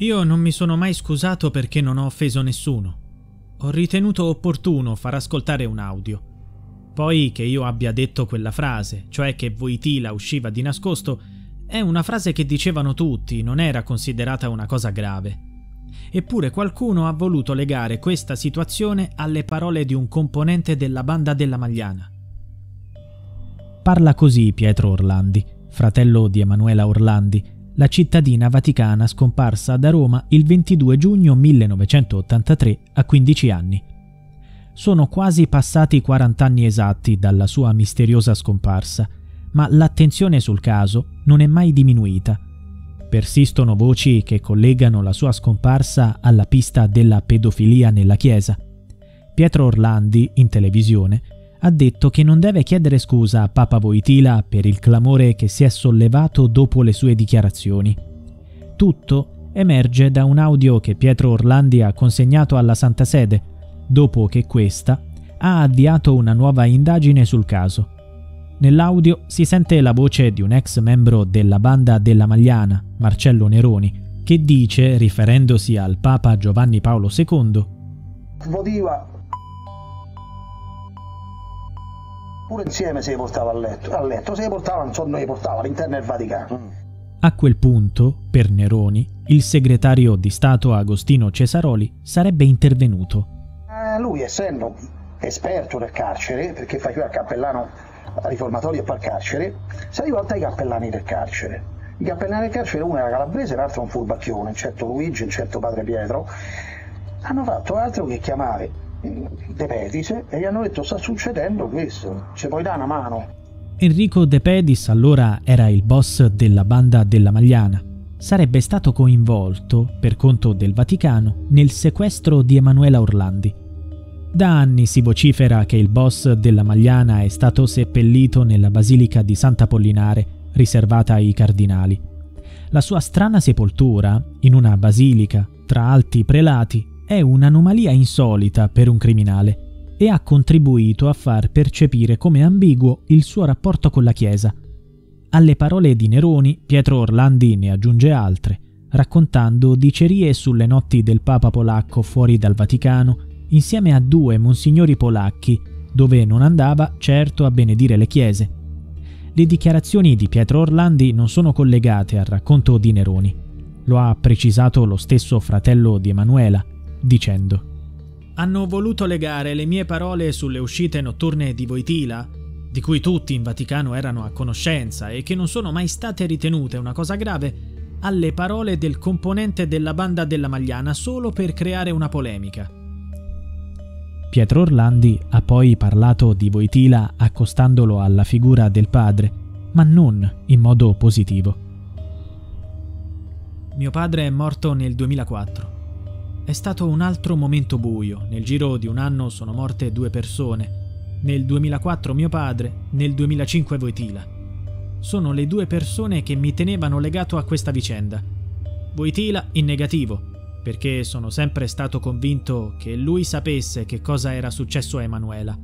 Io non mi sono mai scusato perché non ho offeso nessuno. Ho ritenuto opportuno far ascoltare un audio. Poi che io abbia detto quella frase, cioè che Voitila usciva di nascosto, è una frase che dicevano tutti, non era considerata una cosa grave. Eppure qualcuno ha voluto legare questa situazione alle parole di un componente della banda della Magliana. Parla così Pietro Orlandi, fratello di Emanuela Orlandi, la cittadina vaticana scomparsa da Roma il 22 giugno 1983 a 15 anni. Sono quasi passati 40 anni esatti dalla sua misteriosa scomparsa, ma l'attenzione sul caso non è mai diminuita Persistono voci che collegano la sua scomparsa alla pista della pedofilia nella Chiesa. Pietro Orlandi, in televisione, ha detto che non deve chiedere scusa a Papa Voitila per il clamore che si è sollevato dopo le sue dichiarazioni. Tutto emerge da un audio che Pietro Orlandi ha consegnato alla Santa Sede, dopo che questa ha avviato una nuova indagine sul caso. Nell'audio si sente la voce di un ex membro della banda della Magliana, Marcello Neroni, che dice, riferendosi al Papa Giovanni Paolo II, Votiva pure insieme se li portava a letto, a letto se li portava, non li portava all'interno del Vaticano. Mm. A quel punto, per Neroni, il segretario di Stato Agostino Cesaroli sarebbe intervenuto. Eh, lui, essendo esperto del carcere, perché fa qui al cappellano riformatorio e poi al carcere, si è rivolta ai cappellani del carcere. I cappellani del carcere, uno era calabrese, l'altro un furbacchione, un certo Luigi, un certo padre Pietro, hanno fatto altro che chiamare De Pedis e gli hanno detto sta succedendo questo, ci puoi dare una mano. Enrico De Pedis allora era il boss della banda della Magliana. Sarebbe stato coinvolto, per conto del Vaticano, nel sequestro di Emanuela Orlandi, da anni si vocifera che il boss della Magliana è stato seppellito nella basilica di Sant'Apollinare, riservata ai cardinali. La sua strana sepoltura, in una basilica, tra alti prelati, è un'anomalia insolita per un criminale e ha contribuito a far percepire come ambiguo il suo rapporto con la Chiesa. Alle parole di Neroni, Pietro Orlandi ne aggiunge altre, raccontando dicerie sulle notti del Papa polacco fuori dal Vaticano insieme a due monsignori polacchi, dove non andava certo a benedire le chiese. Le dichiarazioni di Pietro Orlandi non sono collegate al racconto di Neroni. Lo ha precisato lo stesso fratello di Emanuela, dicendo Hanno voluto legare le mie parole sulle uscite notturne di Voitila, di cui tutti in Vaticano erano a conoscenza e che non sono mai state ritenute una cosa grave, alle parole del componente della banda della Magliana solo per creare una polemica. Pietro Orlandi ha poi parlato di Voitila accostandolo alla figura del padre, ma non in modo positivo. Mio padre è morto nel 2004. È stato un altro momento buio, nel giro di un anno sono morte due persone. Nel 2004 mio padre, nel 2005 Voitila. Sono le due persone che mi tenevano legato a questa vicenda. Voitila in negativo, perché sono sempre stato convinto che lui sapesse che cosa era successo a Emanuela.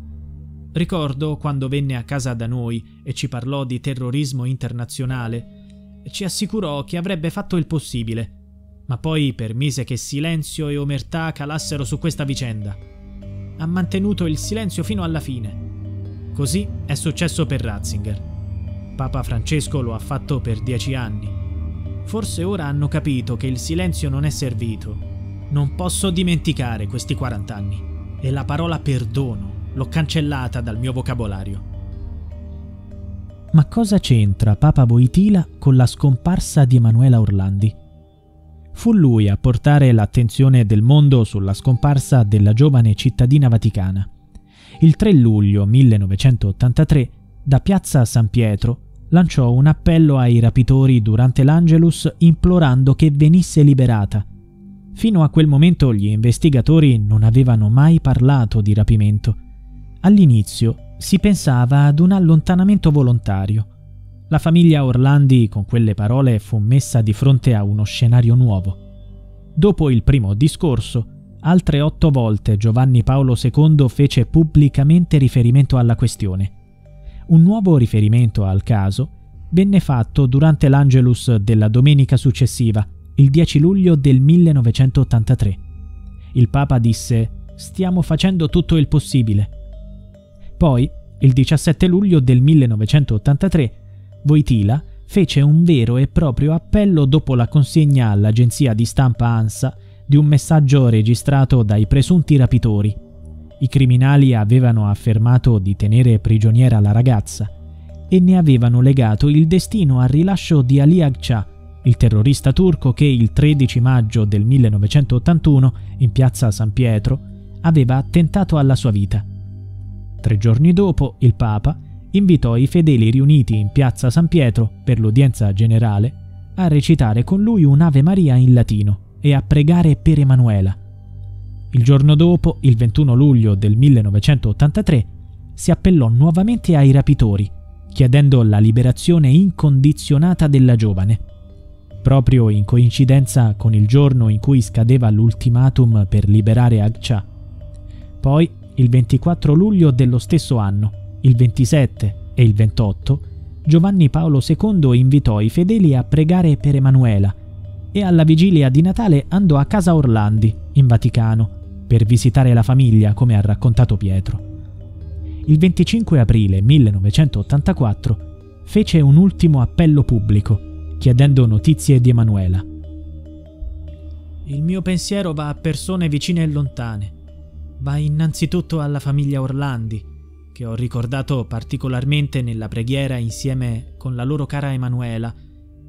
Ricordo quando venne a casa da noi e ci parlò di terrorismo internazionale, ci assicurò che avrebbe fatto il possibile, ma poi permise che silenzio e omertà calassero su questa vicenda. Ha mantenuto il silenzio fino alla fine. Così è successo per Ratzinger. Papa Francesco lo ha fatto per dieci anni Forse ora hanno capito che il silenzio non è servito. Non posso dimenticare questi 40 anni. E la parola perdono l'ho cancellata dal mio vocabolario. Ma cosa c'entra Papa Voitila con la scomparsa di Emanuela Orlandi? Fu lui a portare l'attenzione del mondo sulla scomparsa della giovane cittadina vaticana. Il 3 luglio 1983, da piazza San Pietro, lanciò un appello ai rapitori durante l'Angelus implorando che venisse liberata. Fino a quel momento gli investigatori non avevano mai parlato di rapimento. All'inizio si pensava ad un allontanamento volontario. La famiglia Orlandi con quelle parole fu messa di fronte a uno scenario nuovo. Dopo il primo discorso, altre otto volte Giovanni Paolo II fece pubblicamente riferimento alla questione un nuovo riferimento al caso venne fatto durante l'Angelus della domenica successiva, il 10 luglio del 1983. Il Papa disse Stiamo facendo tutto il possibile. Poi, il 17 luglio del 1983, Voitila fece un vero e proprio appello dopo la consegna all'agenzia di stampa ANSA di un messaggio registrato dai presunti rapitori. I criminali avevano affermato di tenere prigioniera la ragazza e ne avevano legato il destino al rilascio di Ali Agca, il terrorista turco che il 13 maggio del 1981, in piazza San Pietro, aveva attentato alla sua vita. Tre giorni dopo, il Papa invitò i fedeli riuniti in piazza San Pietro per l'udienza generale a recitare con lui un'Ave Maria in latino e a pregare per Emanuela. Il giorno dopo, il 21 luglio del 1983, si appellò nuovamente ai rapitori, chiedendo la liberazione incondizionata della giovane. Proprio in coincidenza con il giorno in cui scadeva l'ultimatum per liberare Agcha. Poi, il 24 luglio dello stesso anno, il 27 e il 28, Giovanni Paolo II invitò i fedeli a pregare per Emanuela e alla vigilia di Natale andò a casa Orlandi, in Vaticano, per visitare la famiglia, come ha raccontato Pietro. Il 25 aprile 1984 fece un ultimo appello pubblico, chiedendo notizie di Emanuela. Il mio pensiero va a persone vicine e lontane. Va innanzitutto alla famiglia Orlandi, che ho ricordato particolarmente nella preghiera insieme con la loro cara Emanuela,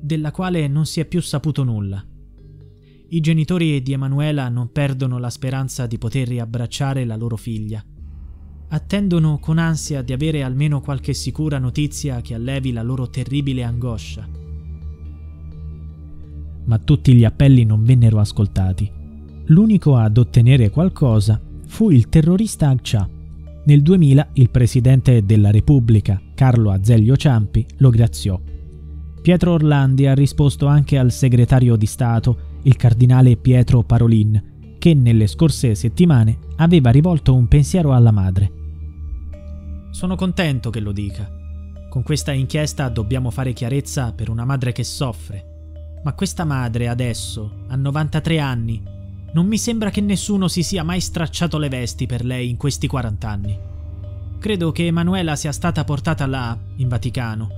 della quale non si è più saputo nulla. I genitori di Emanuela non perdono la speranza di poter riabbracciare la loro figlia. Attendono con ansia di avere almeno qualche sicura notizia che allevi la loro terribile angoscia. Ma tutti gli appelli non vennero ascoltati. L'unico ad ottenere qualcosa fu il terrorista Agcha. Nel 2000 il presidente della Repubblica, Carlo Azeglio Ciampi, lo graziò. Pietro Orlandi ha risposto anche al segretario di Stato, il cardinale Pietro Parolin, che nelle scorse settimane aveva rivolto un pensiero alla madre. Sono contento che lo dica. Con questa inchiesta dobbiamo fare chiarezza per una madre che soffre. Ma questa madre adesso ha 93 anni. Non mi sembra che nessuno si sia mai stracciato le vesti per lei in questi 40 anni. Credo che Emanuela sia stata portata là, in Vaticano,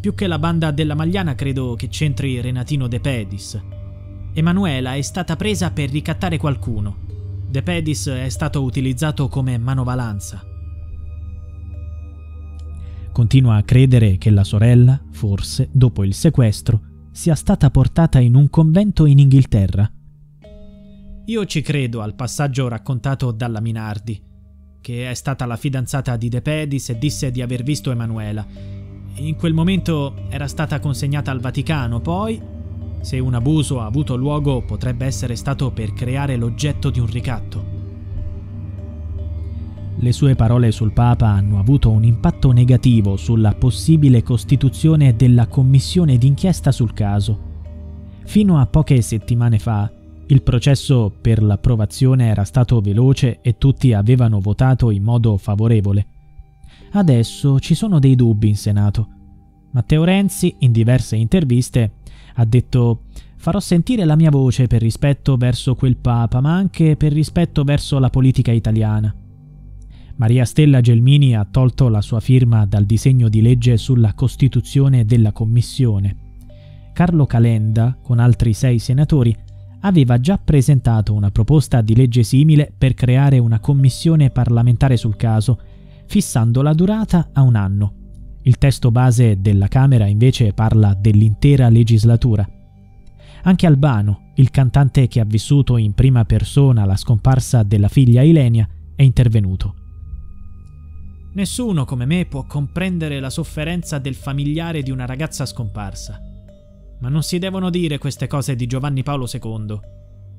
più che la banda della Magliana credo che c'entri Renatino De Pedis. Emanuela è stata presa per ricattare qualcuno. De Pedis è stato utilizzato come manovalanza. Continua a credere che la sorella, forse, dopo il sequestro, sia stata portata in un convento in Inghilterra. Io ci credo al passaggio raccontato dalla Minardi, che è stata la fidanzata di De Pedis e disse di aver visto Emanuela in quel momento era stata consegnata al Vaticano, poi, se un abuso ha avuto luogo, potrebbe essere stato per creare l'oggetto di un ricatto. Le sue parole sul Papa hanno avuto un impatto negativo sulla possibile costituzione della commissione d'inchiesta sul caso. Fino a poche settimane fa, il processo per l'approvazione era stato veloce e tutti avevano votato in modo favorevole. Adesso ci sono dei dubbi in Senato. Matteo Renzi, in diverse interviste, ha detto farò sentire la mia voce per rispetto verso quel Papa, ma anche per rispetto verso la politica italiana. Maria Stella Gelmini ha tolto la sua firma dal disegno di legge sulla costituzione della Commissione. Carlo Calenda, con altri sei senatori, aveva già presentato una proposta di legge simile per creare una commissione parlamentare sul caso fissando la durata a un anno. Il testo base della Camera invece parla dell'intera legislatura. Anche Albano, il cantante che ha vissuto in prima persona la scomparsa della figlia Ilenia, è intervenuto. Nessuno come me può comprendere la sofferenza del familiare di una ragazza scomparsa. Ma non si devono dire queste cose di Giovanni Paolo II.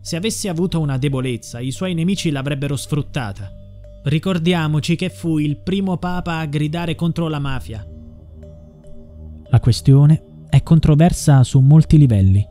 Se avesse avuto una debolezza, i suoi nemici l'avrebbero sfruttata. Ricordiamoci che fu il primo papa a gridare contro la mafia. La questione è controversa su molti livelli.